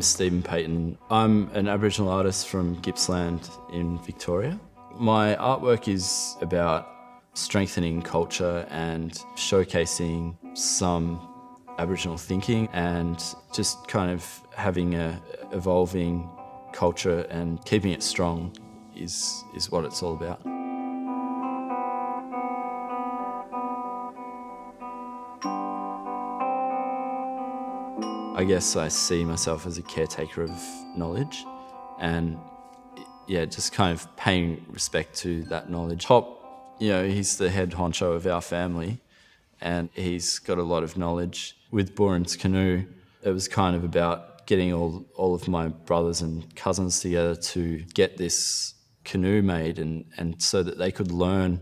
name's Steaphan Paton. I'm an Aboriginal artist from Gippsland in Victoria. My artwork is about strengthening culture and showcasing some Aboriginal thinking and just kind of having a evolving culture and keeping it strong is, is what it's all about. I guess I see myself as a caretaker of knowledge and yeah, just kind of paying respect to that knowledge. Pop, you know, he's the head honcho of our family and he's got a lot of knowledge. With Booruns Canoe, it was kind of about getting all, all of my brothers and cousins together to get this canoe made and, and so that they could learn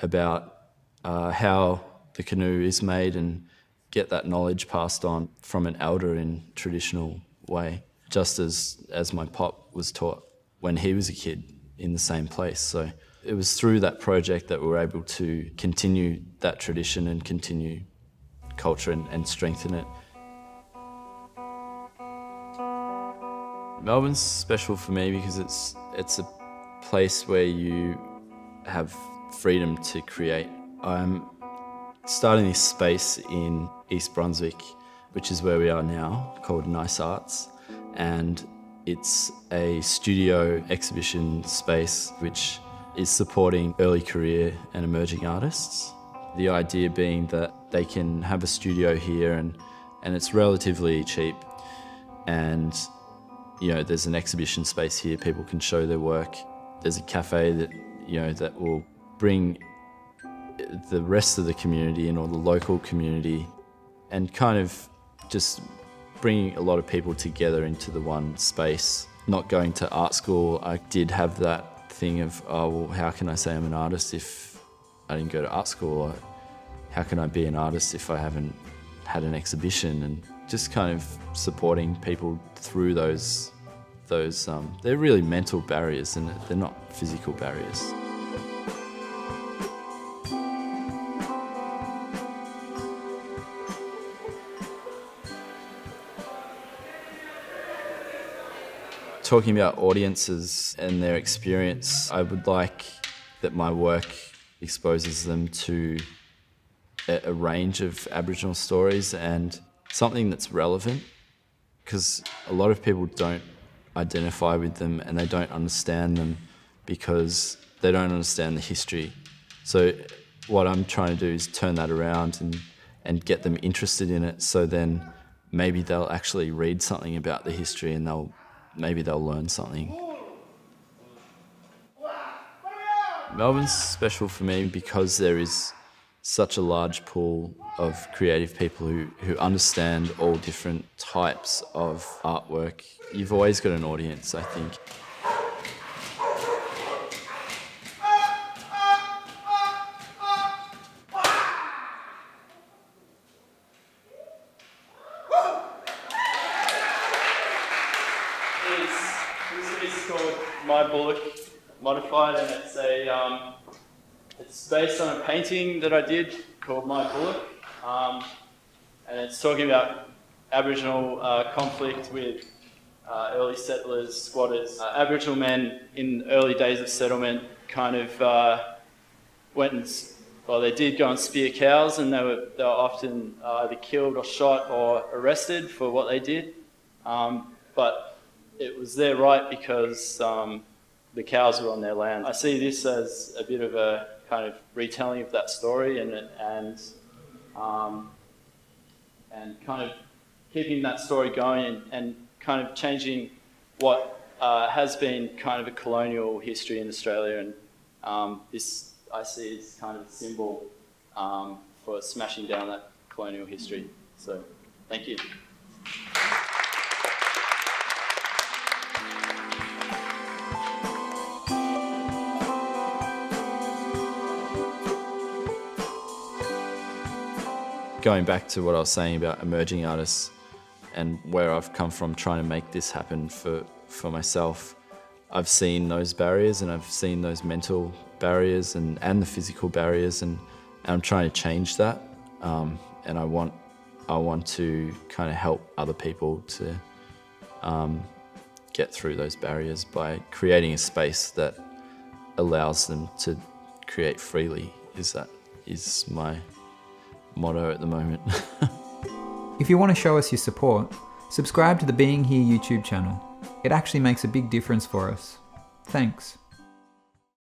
about uh, how the canoe is made and get that knowledge passed on from an elder in traditional way, just as, as my pop was taught when he was a kid in the same place. So it was through that project that we were able to continue that tradition and continue culture and, and strengthen it. Melbourne's special for me because it's it's a place where you have freedom to create. I'm starting this space in East Brunswick, which is where we are now, called Nice Arts. And it's a studio exhibition space which is supporting early career and emerging artists. The idea being that they can have a studio here and, and it's relatively cheap and you know there's an exhibition space here people can show their work there's a cafe that you know that will bring the rest of the community and all the local community and kind of just bringing a lot of people together into the one space. Not going to art school, I did have that thing of, oh, well, how can I say I'm an artist if I didn't go to art school? Or how can I be an artist if I haven't had an exhibition? And just kind of supporting people through those, those um, they're really mental barriers and they're not physical barriers. Talking about audiences and their experience, I would like that my work exposes them to a, range of Aboriginal stories and something that's relevant because a lot of people don't identify with them and they don't understand them because they don't understand the history. So what I'm trying to do is turn that around and, and get them interested in it so then maybe they'll actually read something about the history and they'll maybe they'll learn something. Melbourne's special for me because there is such a large pool of creative people who, who understand all different types of artwork. You've always got an audience, I think. Modified, and it's a um, it's based on a painting that I did called My Bullock, um, and it's talking about Aboriginal uh, conflict with uh, early settlers, squatters. Uh, Aboriginal men in early days of settlement kind of uh, went and well, they did go and spear cows, and they were they were often uh, either killed or shot or arrested for what they did. Um, but it was their right because um, the cows were on their land. I see this as a bit of a kind of retelling of that story and, and, um, and kind of keeping that story going and, and kind of changing what uh, has been kind of a colonial history in Australia. And um, this I see as kind of a symbol um, for smashing down that colonial history. So thank you. Going back to what I was saying about emerging artists and where I've come from trying to make this happen for, for myself, I've seen those barriers and I've seen those mental barriers and, and the physical barriers and, and I'm trying to change that. Um, and I want, I want to kind of help other people to um, get through those barriers by creating a space that allows them to create freely. Is that is my motto at the moment. if you want to show us your support, subscribe to the Being Here YouTube channel. It actually makes a big difference for us. Thanks.